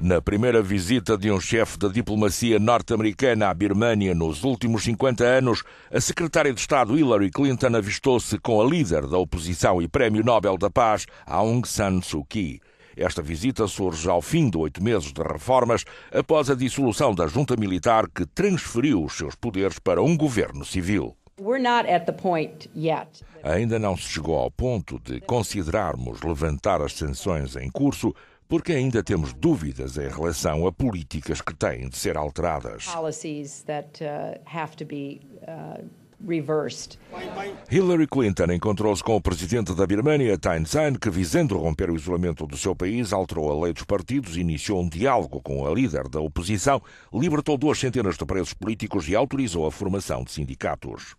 Na primeira visita de um chefe da diplomacia norte-americana à Birmânia nos últimos 50 anos, a secretária de Estado Hillary Clinton avistou-se com a líder da oposição e Prémio Nobel da Paz, Aung San Suu Kyi. Esta visita surge ao fim de oito meses de reformas, após a dissolução da junta militar que transferiu os seus poderes para um governo civil. Ainda não se chegou ao ponto de considerarmos levantar as sanções em curso, porque ainda temos dúvidas em relação a políticas que têm de ser alteradas. Hillary Clinton encontrou-se com o presidente da Birmania, Thein Sein, que, visando romper o isolamento do seu país, alterou a lei dos partidos, iniciou um diálogo com a líder da oposição, libertou duas centenas de presos políticos e autorizou a formação de sindicatos.